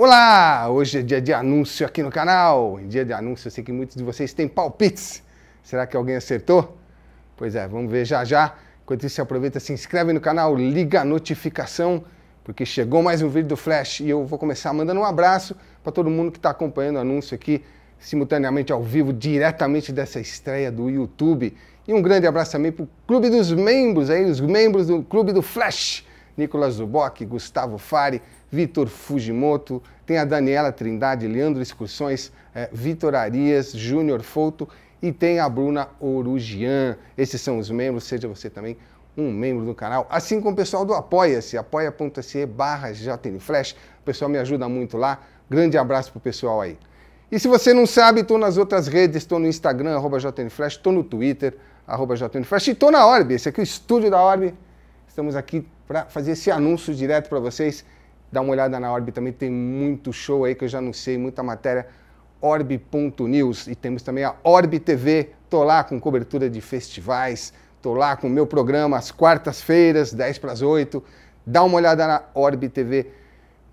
Olá! Hoje é dia de anúncio aqui no canal. Em dia de anúncio, eu sei que muitos de vocês têm palpites. Será que alguém acertou? Pois é, vamos ver já já. Enquanto isso, aproveita, se inscreve no canal, liga a notificação, porque chegou mais um vídeo do Flash e eu vou começar mandando um abraço para todo mundo que está acompanhando o anúncio aqui simultaneamente ao vivo, diretamente dessa estreia do YouTube. E um grande abraço também para o Clube dos Membros, aí, os membros do Clube do Flash. Nicolas Zuboc, Gustavo Fari, Vitor Fujimoto, tem a Daniela Trindade, Leandro Excursões, é, Vitor Arias, Júnior Fouto e tem a Bruna Orugian. Esses são os membros, seja você também um membro do canal, assim como o pessoal do Apoia-se, apoia.se barra Flash. O pessoal me ajuda muito lá. Grande abraço pro pessoal aí. E se você não sabe, estou nas outras redes, estou no Instagram, arroba JNFlash, estou no Twitter, arroba JNFlash, e estou na Orb, esse aqui é o estúdio da Orb. Estamos aqui para fazer esse anúncio direto para vocês. Dá uma olhada na Orb também, tem muito show aí que eu já anunciei, muita matéria. Orb.news e temos também a Orb TV. Tô lá com cobertura de festivais, tô lá com o meu programa às quartas-feiras, 10 para as 8. Dá uma olhada na Orb TV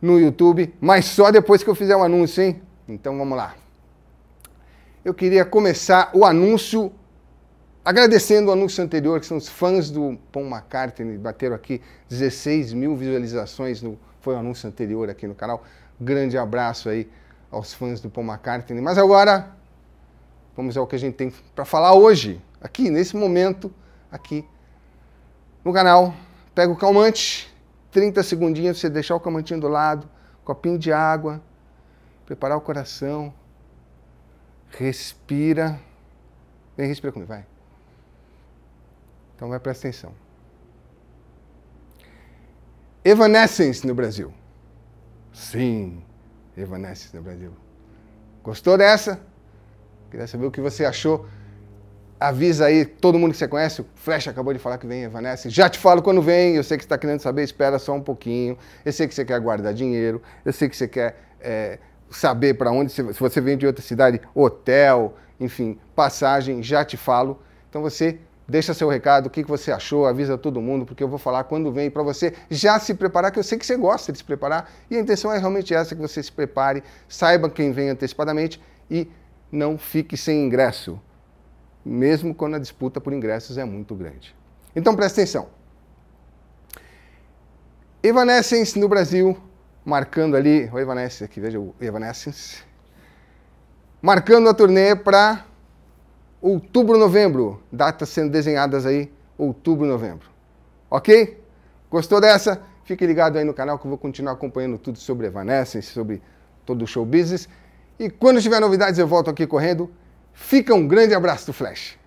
no YouTube, mas só depois que eu fizer o anúncio, hein? Então vamos lá. Eu queria começar o anúncio Agradecendo o anúncio anterior, que são os fãs do Paul McCartney, bateram aqui 16 mil visualizações, no, foi o anúncio anterior aqui no canal. Grande abraço aí aos fãs do Paul McCartney. Mas agora, vamos ao que a gente tem para falar hoje, aqui, nesse momento, aqui no canal. Pega o calmante, 30 segundinhos, você deixar o calmantinho do lado, copinho de água, preparar o coração, respira. Vem, respira comigo, vai. Então vai prestar atenção. Evanescence no Brasil. Sim, Evanescence no Brasil. Gostou dessa? Queria saber o que você achou. Avisa aí todo mundo que você conhece. O Flash acabou de falar que vem Evanescence. Já te falo quando vem. Eu sei que você está querendo saber. Espera só um pouquinho. Eu sei que você quer guardar dinheiro. Eu sei que você quer é, saber para onde. Se você vem de outra cidade, hotel, enfim, passagem. Já te falo. Então você Deixa seu recado, o que você achou, avisa todo mundo, porque eu vou falar quando vem para você já se preparar, que eu sei que você gosta de se preparar, e a intenção é realmente essa, que você se prepare, saiba quem vem antecipadamente e não fique sem ingresso, mesmo quando a disputa por ingressos é muito grande. Então presta atenção. Evanescence no Brasil, marcando ali, o Evanescence aqui, veja o Evanescence, marcando a turnê para outubro, novembro. Datas sendo desenhadas aí, outubro, novembro. Ok? Gostou dessa? Fique ligado aí no canal que eu vou continuar acompanhando tudo sobre Evanescence, sobre todo o show business. E quando tiver novidades eu volto aqui correndo. Fica um grande abraço do Flash.